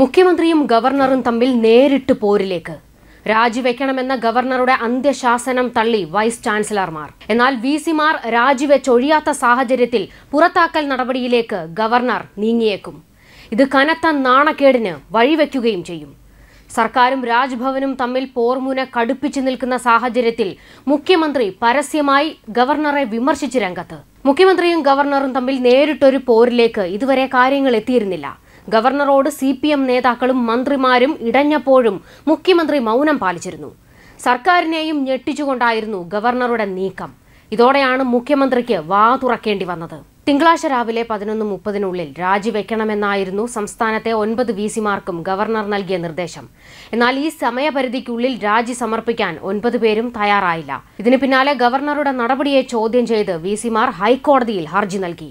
മുഖ്യമന്ത്രിയും ഗവർണറും തമ്മിൽ നേരിട്ട് പോരിലേക്ക്. രാജിവെക്കണമെന്ന ഗവർണറുടെ അന്ത്യശാസനം തള്ളി വൈസ് ചാൻസലർമാർ. എന്നാൽ വി സിമാർ രാജിവെച്ചൊഴിയാത്ത സാഹചര്യത്തിൽ പുറത്താക്കൽ നടപടിയിലേക്ക് ഗവർണർ നീങ്ങിയേക്കും. ഇത് കനത്ത നാണക്കേടിന് വഴിവെക്കുകയും ചെയ്യും. സർക്കാരും രാജ്ഭവനും തമ്മിൽ പോർമുന കടുപ്പിച്ചു നിൽക്കുന്ന സാഹചര്യത്തിൽ മുഖ്യമന്ത്രി പരസ്യമായി ഗവർണറെ വിമർശിച്ച് രംഗത്ത്. മുഖ്യമന്ത്രിയും ഗവർണറും തമ്മിൽ നേരിട്ടൊരു പോരിലേക്ക് ഇതുവരെ കാര്യങ്ങൾ എത്തിയിരുന്നില്ല. ഗവർണറോട് സി പി എം നേതാക്കളും മന്ത്രിമാരും ഇടഞ്ഞപ്പോഴും മുഖ്യമന്ത്രി മൗനം പാലിച്ചിരുന്നു. സർക്കാരിനെയും ഞെട്ടിച്ചുകൊണ്ടായിരുന്നു ഗവർണറുടെ നീക്കം. ഇതോടെയാണ് മുഖ്യമന്ത്രിക്ക് വാ തുറക്കേണ്ടി വന്നത്. തിങ്കളാഴ്ച രാവിലെ പതിനൊന്ന് മുപ്പതിനുള്ളിൽ രാജിവെക്കണമെന്നായിരുന്നു സംസ്ഥാനത്തെ ഒൻപത് വി സിമാർക്കും ഗവർണർ നൽകിയ നിർദ്ദേശം. എന്നാൽ ഈ സമയപരിധിക്കുള്ളിൽ രാജി സമർപ്പിക്കാൻ ഒൻപത് പേരും തയ്യാറായില്ല. ഇതിന് പിന്നാലെ ഗവർണറുടെ നടപടിയെ ചോദ്യം ചെയ്ത് വി സിമാർ ഹൈക്കോടതിയിൽ ഹർജി നൽകി.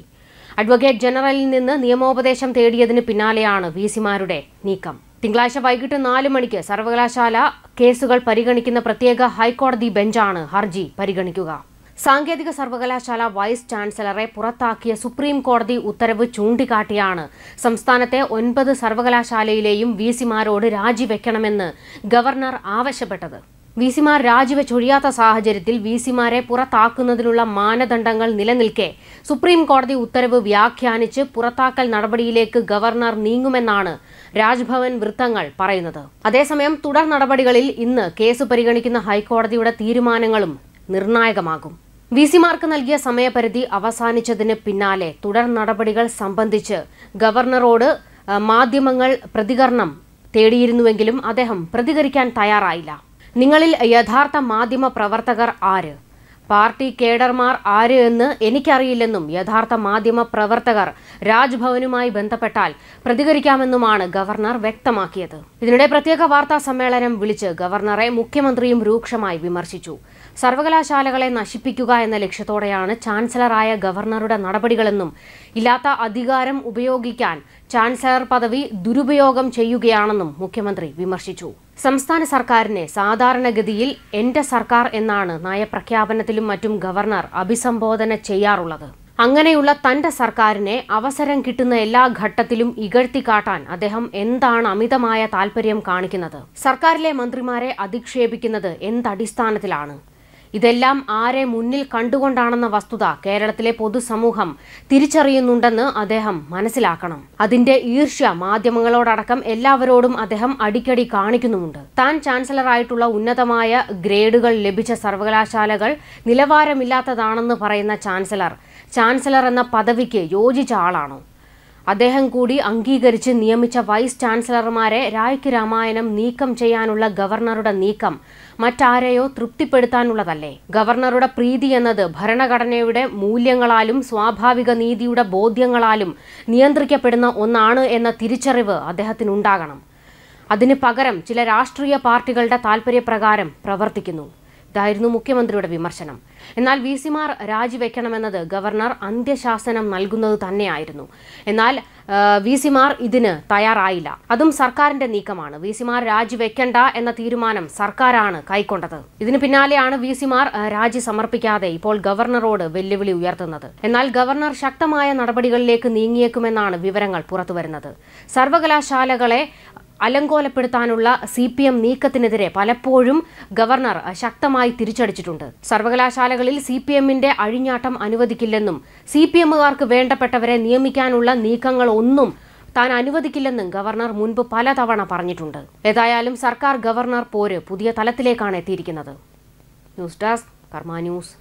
അഡ്വക്കേറ്റ് ജനറലിൽ നിന്ന് നിയമോപദേശം തേടിയതിന് പിന്നാലെയാണ് വി സിമാരുടെ നീക്കം. തിങ്കളാഴ്ച വൈകിട്ട് നാല് മണിക്ക് സർവകലാശാല കേസുകൾ പരിഗണിക്കുന്ന പ്രത്യേക ഹൈക്കോടതി ബെഞ്ചാണ് ഹർജി പരിഗണിക്കുക. സാങ്കേതിക സർവകലാശാല വൈസ് ചാൻസലറെ പുറത്താക്കിയ സുപ്രീം കോടതി ഉത്തരവ് ചൂണ്ടിക്കാട്ടിയാണ് സംസ്ഥാനത്തെ ഒൻപത് സർവകലാശാലയിലെയും വി സിമാരോട് രാജിവെക്കണമെന്ന് ഗവർണർ ആവശ്യപ്പെട്ടത്. വി സിമാർ രാജിവെച്ചൊഴിയാത്ത സാഹചര്യത്തിൽ വി സിമാരെ പുറത്താക്കുന്നതിനുള്ള മാനദണ്ഡങ്ങൾ നിലനിൽക്കെ സുപ്രീം കോടതി ഉത്തരവ് വ്യാഖ്യാനിച്ച് പുറത്താക്കൽ നടപടിയിലേക്ക് ഗവർണർ നീങ്ങുമെന്നാണ് രാജ്ഭവൻ വൃത്തങ്ങൾ പറയുന്നത്. അതേസമയം തുടർ നടപടികളിൽ ഇന്ന് കേസ് പരിഗണിക്കുന്ന ഹൈക്കോടതിയുടെ തീരുമാനങ്ങളും നിർണായകമാകും. വി സിമാർക്ക് നൽകിയ സമയപരിധി അവസാനിച്ചതിന് പിന്നാലെ തുടർ നടപടികൾ സംബന്ധിച്ച് ഗവർണറോട് മാധ്യമങ്ങൾ പ്രതികരണം തേടിയിരുന്നുവെങ്കിലും അദ്ദേഹം പ്രതികരിക്കാൻ തയ്യാറായില്ല. നിങ്ങളിൽ യഥാർത്ഥ മാധ്യമ പ്രവർത്തകർ ആര്? പാർട്ടി കേഡർമാർ ആര് എന്ന് എനിക്കറിയില്ലെന്നും യഥാർത്ഥ മാധ്യമ പ്രവർത്തകർ രാജ്ഭവനുമായി ബന്ധപ്പെട്ടാൽ പ്രതികരിക്കാമെന്നുമാണ് ഗവർണർ വ്യക്തമാക്കിയത്. ഇതിനിടെ പ്രത്യേക വാർത്താ സമ്മേളനം വിളിച്ച് ഗവർണറെ മുഖ്യമന്ത്രിയും രൂക്ഷമായി വിമർശിച്ചു. സർവകലാശാലകളെ നശിപ്പിക്കുക എന്ന ലക്ഷ്യത്തോടെയാണ് ചാൻസലറായ ഗവർണറുടെ നടപടികളെന്നും ഇല്ലാത്ത അധികാരം ഉപയോഗിക്കാൻ ചാൻസലർ പദവി ദുരുപയോഗം ചെയ്യുകയാണെന്നും മുഖ്യമന്ത്രി വിമർശിച്ചു. സംസ്ഥാന സർക്കാരിനെ സാധാരണഗതിയിൽ എന്റെ സർക്കാർ എന്നാണ് നയപ്രഖ്യാപനത്തിലും മറ്റും ഗവർണർ അഭിസംബോധന ചെയ്യാറുള്ളത്. അങ്ങനെയുള്ള തന്റെ സർക്കാരിനെ അവസരം കിട്ടുന്ന എല്ലാ ഘട്ടത്തിലും ഇകഴ്ത്തിക്കാട്ടാൻ അദ്ദേഹം എന്താണ് അമിതമായ താൽപര്യം കാണിക്കുന്നത്? സർക്കാരിലെ മന്ത്രിമാരെ അധിക്ഷേപിക്കുന്നത് എന്തടിസ്ഥാനത്തിലാണ് ഇതെല്ലാം ആരെ മുന്നിൽ കണ്ടുകൊണ്ടാണെന്ന വസ്തുത കേരളത്തിലെ പൊതുസമൂഹം തിരിച്ചറിയുന്നുണ്ടെന്ന് അദ്ദേഹം മനസ്സിലാക്കണം. അതിന്റെ ഈർഷ്യ മാധ്യമങ്ങളോടടക്കം എല്ലാവരോടും അദ്ദേഹം അടിക്കടി കാണിക്കുന്നുമുണ്ട്. താൻ ചാൻസലറായിട്ടുള്ള ഉന്നതമായ ഗ്രേഡുകൾ ലഭിച്ച സർവകലാശാലകൾ നിലവാരമില്ലാത്തതാണെന്ന് പറയുന്ന ചാൻസലർ ചാൻസലർ എന്ന പദവിക്ക് യോജിച്ച ആളാണോ. അദ്ദേഹം കൂടി അംഗീകരിച്ച് നിയമിച്ച വൈസ് ചാൻസലർമാരെ രായ്ക്ക് രാമായണം നീക്കം ചെയ്യാനുള്ള ഗവർണറുടെ നീക്കം മറ്റാരെയോ തൃപ്തിപ്പെടുത്താനുള്ളതല്ലേ? ഗവർണറുടെ പ്രീതി എന്നത് ഭരണഘടനയുടെ മൂല്യങ്ങളാലും സ്വാഭാവിക നീതിയുടെ ബോധ്യങ്ങളാലും നിയന്ത്രിക്കപ്പെടുന്ന ഒന്നാണ് എന്ന തിരിച്ചറിവ് അദ്ദേഹത്തിനുണ്ടാകണം. അതിന് പകരം ചില രാഷ്ട്രീയ പാർട്ടികളുടെ താൽപര്യപ്രകാരം പ്രവർത്തിക്കുന്നു. ഇതായിരുന്നു മുഖ്യമന്ത്രിയുടെ വിമർശനം. എന്നാൽ വി സിമാർ രാജിവെക്കണമെന്നത് ഗവർണർ അന്ത്യശാസനം നൽകുന്നത് തന്നെയായിരുന്നു. എന്നാൽ വി സിമാർ ഇതിന് തയ്യാറായില്ല. അതും സർക്കാരിന്റെ നീക്കമാണ്. വി സിമാർ രാജിവെക്കണ്ട എന്ന തീരുമാനം സർക്കാരാണ് കൈക്കൊണ്ടത്. ഇതിന് പിന്നാലെയാണ് വി സിമാർ മാർ രാജി സമർപ്പിക്കാതെ ഇപ്പോൾ ഗവർണറോട് വെല്ലുവിളി ഉയർത്തുന്നത്. എന്നാൽ ഗവർണർ ശക്തമായ നടപടികളിലേക്ക് നീങ്ങിയേക്കുമെന്നാണ് വിവരങ്ങൾ പുറത്തുവരുന്നത്. സർവകലാശാലകളെ അലങ്കോലപ്പെടുത്താനുള്ള സി പി എം നീക്കത്തിനെതിരെ പലപ്പോഴും ഗവർണർ ശക്തമായി തിരിച്ചടിച്ചിട്ടുണ്ട്. സർവകലാശാലകളിൽ സി പി എമ്മിന്റെ അഴിഞ്ഞാട്ടം അനുവദിക്കില്ലെന്നും സി പി എമ്മുകാർക്ക് വേണ്ടപ്പെട്ടവരെ നിയമിക്കാനുള്ള നീക്കങ്ങൾ ഒന്നും താൻ അനുവദിക്കില്ലെന്നും ഗവർണർ മുൻപ് പലതവണ പറഞ്ഞിട്ടുണ്ട്. ഏതായാലും സർക്കാർ ഗവർണർ പോര് പുതിയ തലത്തിലേക്കാണ് എത്തിയിരിക്കുന്നത്. News desk Karma news.